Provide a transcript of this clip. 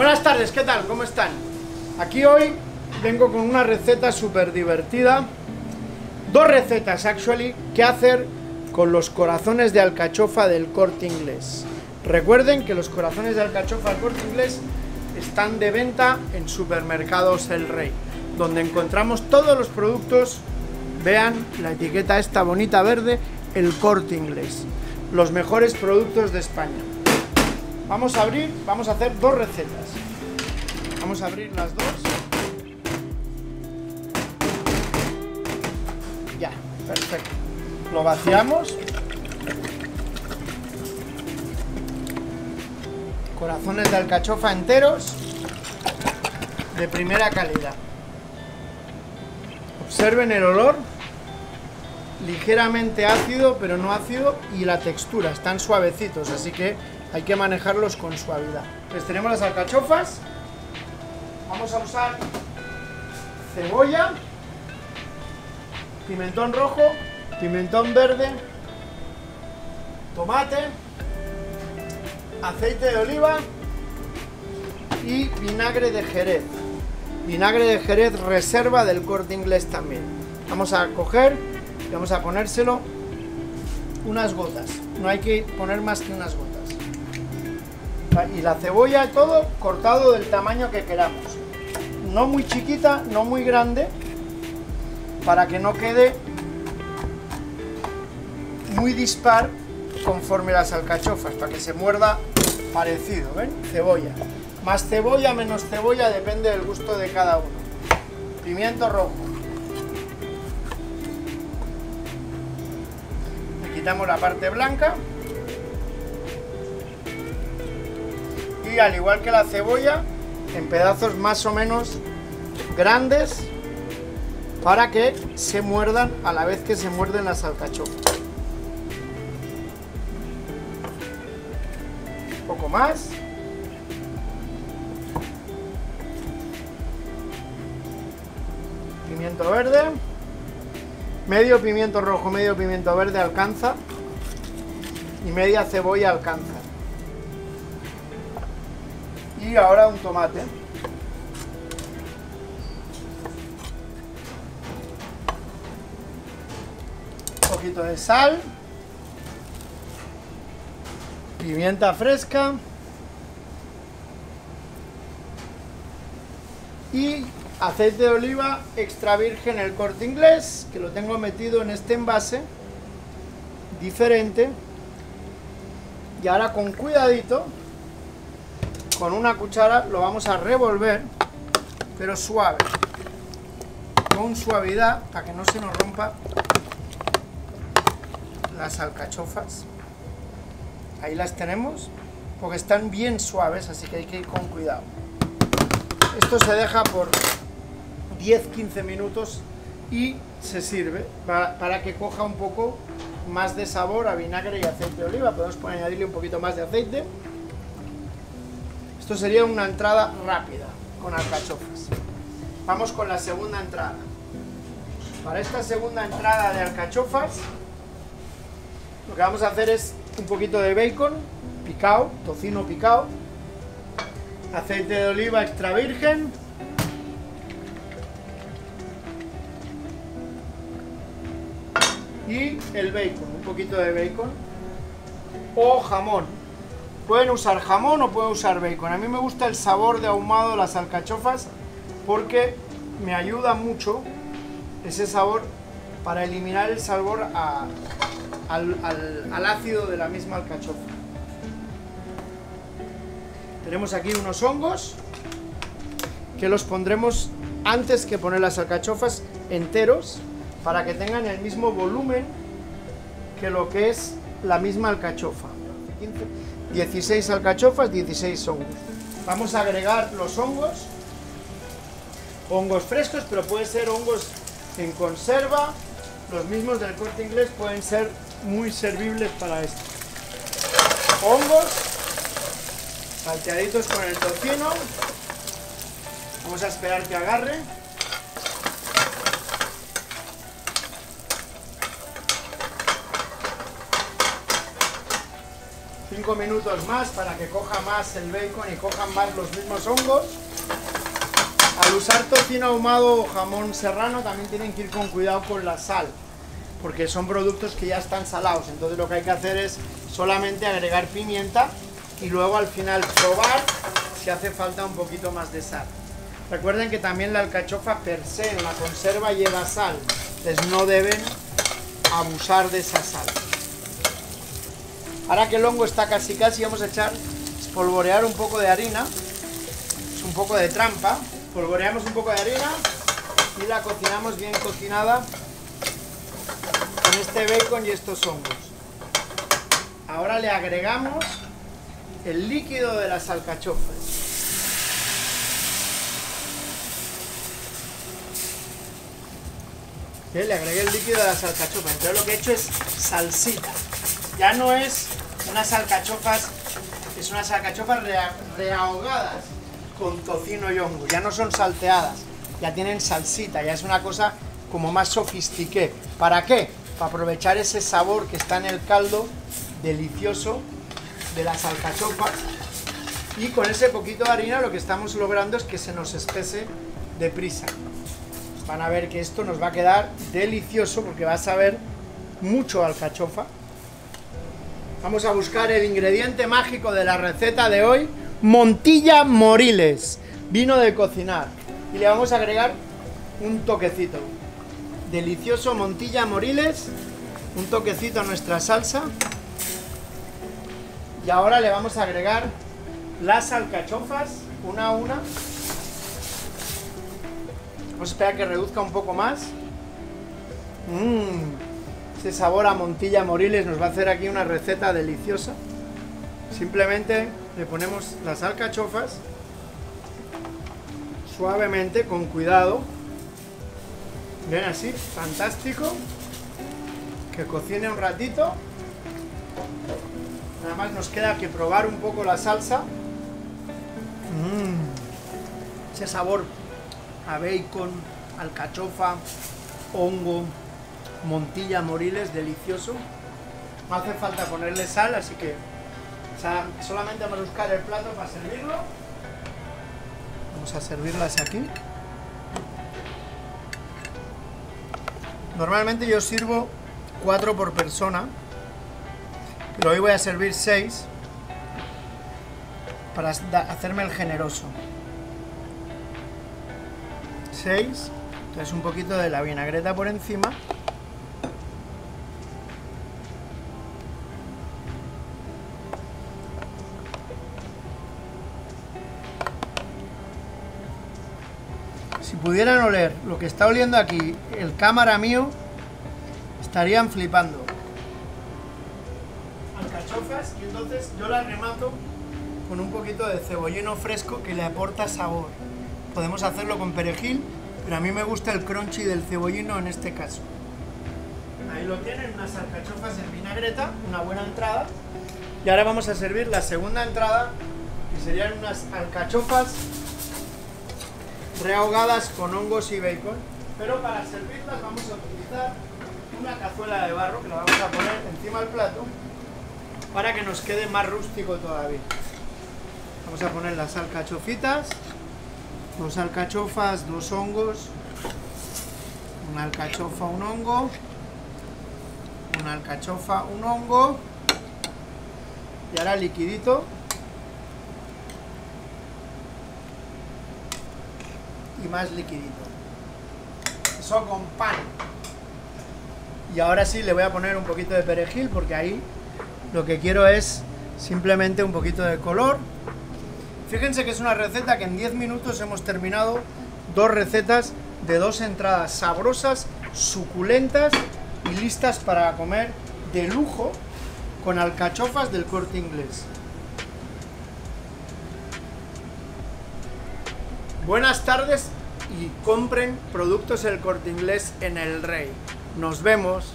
Buenas tardes, ¿qué tal? ¿Cómo están? Aquí hoy vengo con una receta súper divertida. Dos recetas, actually, que hacer con los corazones de alcachofa del corte inglés. Recuerden que los corazones de alcachofa del corte inglés están de venta en Supermercados El Rey, donde encontramos todos los productos. Vean la etiqueta esta bonita verde, el corte inglés. Los mejores productos de España. Vamos a abrir, vamos a hacer dos recetas. Vamos a abrir las dos. Ya, perfecto. Lo vaciamos. Corazones de alcachofa enteros de primera calidad. Observen el olor, ligeramente ácido, pero no ácido, y la textura, están suavecitos, así que hay que manejarlos con suavidad. Pues tenemos las alcachofas, vamos a usar cebolla, pimentón rojo, pimentón verde, tomate, aceite de oliva y vinagre de jerez. Vinagre de jerez reserva del corte inglés también. Vamos a coger y vamos a ponérselo unas gotas. No hay que poner más que unas gotas. Y la cebolla todo cortado del tamaño que queramos. No muy chiquita, no muy grande, para que no quede muy dispar conforme las alcachofas, para que se muerda parecido, ¿ven? Cebolla. Más cebolla, menos cebolla, depende del gusto de cada uno. Pimiento rojo. Le quitamos la parte blanca. Al igual que la cebolla, en pedazos más o menos grandes para que se muerdan a la vez que se muerden las alcachofas. Un poco más. Pimiento verde. Medio pimiento rojo, medio pimiento verde alcanza. Y media cebolla alcanza. Y ahora un tomate. Un poquito de sal. Pimienta fresca. Y aceite de oliva extra virgen el corte inglés, que lo tengo metido en este envase diferente. Y ahora con cuidadito con una cuchara lo vamos a revolver, pero suave, con suavidad para que no se nos rompa las alcachofas. Ahí las tenemos, porque están bien suaves, así que hay que ir con cuidado. Esto se deja por 10-15 minutos y se sirve para, que coja un poco más de sabor a vinagre y aceite de oliva. Podemos añadirle un poquito más de aceite. Esto sería una entrada rápida con alcachofas. Vamos con la segunda entrada. Para esta segunda entrada de alcachofas, lo que vamos a hacer es un poquito de bacon picado, tocino picado, aceite de oliva extra virgen, y el bacon, un poquito de bacon o jamón. Pueden usar jamón o pueden usar bacon. A mí me gusta el sabor de ahumado de las alcachofas porque me ayuda mucho ese sabor para eliminar el sabor al ácido de la misma alcachofa. Tenemos aquí unos hongos que los pondremos antes que poner las alcachofas enteros para que tengan el mismo volumen que lo que es la misma alcachofa. 16 alcachofas, 16 hongos. Vamos a agregar los hongos, hongos frescos, pero puede ser hongos en conserva, los mismos del corte inglés pueden ser muy servibles para esto. Hongos, salteaditos con el tocino, vamos a esperar que agarre. 5 minutos más para que coja más el bacon y cojan más los mismos hongos. Al usar tocino ahumado o jamón serrano también tienen que ir con cuidado con la sal, porque son productos que ya están salados, entonces lo que hay que hacer es solamente agregar pimienta y luego al final probar si hace falta un poquito más de sal. Recuerden que también la alcachofa per se en la conserva lleva sal, entonces no deben abusar de esa sal. Ahora que el hongo está casi casi vamos a echar, espolvorear un poco de harina, es un poco de trampa, polvoreamos un poco de harina y la cocinamos bien cocinada con este bacon y estos hongos. Ahora le agregamos el líquido de las alcachofas. le agregué el líquido de las alcachofas. Entonces lo que he hecho es salsita. Ya no es unas alcachofas, es unas alcachofas reahogadas con tocino y hongo. Ya no son salteadas, ya tienen salsita, ya es una cosa como más sofistiqué. ¿Para qué? Para aprovechar ese sabor que está en el caldo delicioso de las alcachofas. Y con ese poquito de harina lo que estamos logrando es que se nos espese deprisa. Van a ver que esto nos va a quedar delicioso porque va a saber mucho alcachofa. Vamos a buscar el ingrediente mágico de la receta de hoy, Montilla Moriles, vino de cocinar. Y le vamos a agregar un toquecito. Delicioso Montilla Moriles, un toquecito a nuestra salsa. Y ahora le vamos a agregar las alcachofas, una a una. Vamos a esperar que reduzca un poco más. Mmm, ese sabor a Montilla Moriles nos va a hacer aquí una receta deliciosa. Simplemente le ponemos las alcachofas suavemente, con cuidado. Ven así, fantástico. Que cocine un ratito. Nada más nos queda que probar un poco la salsa. Mmm, ese sabor a bacon, alcachofa, hongo, montilla moriles, delicioso. No hace falta ponerle sal, así que solamente vamos a buscar el plato para servirlo. Vamos a servirlas aquí. Normalmente yo sirvo 4 por persona, pero hoy voy a servir 6 para hacerme el generoso. 6, entonces un poquito de la vinagreta por encima pudieran oler lo que está oliendo aquí el cámara mío, estarían flipando. Alcachofas y entonces yo las remato con un poquito de cebollino fresco que le aporta sabor. Podemos hacerlo con perejil, pero a mí me gusta el crunchy del cebollino en este caso. Ahí lo tienen, unas alcachofas en vinagreta, una buena entrada. Y ahora vamos a servir la segunda entrada, que serían unas alcachofas rehogadas con hongos y bacon, pero para servirlas vamos a utilizar una cazuela de barro que la vamos a poner encima del plato para que nos quede más rústico todavía. Vamos a poner las alcachofitas, dos alcachofas, dos hongos, una alcachofa, un hongo, una alcachofa, un hongo. Y ahora liquidito más liquidito. Eso con pan. Y ahora sí le voy a poner un poquito de perejil porque ahí lo que quiero es simplemente un poquito de color. Fíjense que es una receta que en 10 minutos hemos terminado dos recetas de dos entradas sabrosas, suculentas y listas para comer de lujo con alcachofas del corte inglés. Buenas tardes y compren productos El Corte Inglés en El Rey. Nos vemos.